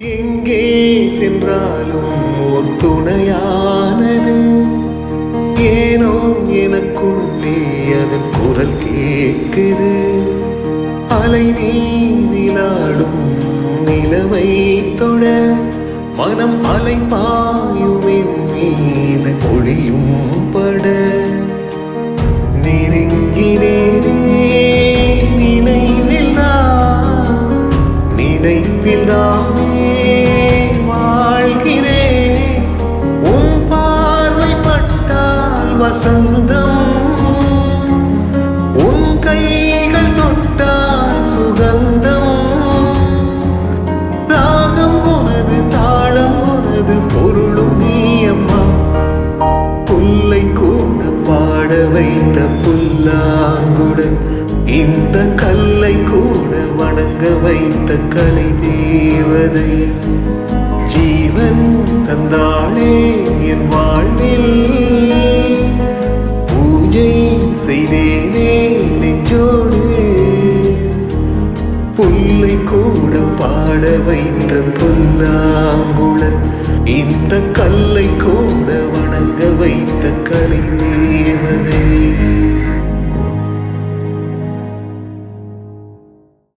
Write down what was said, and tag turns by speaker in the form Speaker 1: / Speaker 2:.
Speaker 1: எங்கே சென்றாலும் ஓர் துணையானது? ஏனோ எனக்குள்ளே அதன் குரல் கேட்குது. அலை நீலாடும் நிலவை தொட மனம் அலை பாயும் மீது பொழியும் பட. நெருங்கினேனே நினைவில் தான் நினைவில் தானே வசந்தம். உன் கைகள் தொட்டால் சுகந்தம். ராகம் உனது தாளம் உனது பொருளும் நீ அம்மா. புல்லை கூட பாட வைத்த புல்லாங்குடன் இந்த கல்லை கூட வணங்க வைத்த கலை தேவதை ஜீவன் தந்தாளே என் வாழ்வில் புல்லை கூட பாட வைத்த புல்லாங்குழல். இந்த கல்லை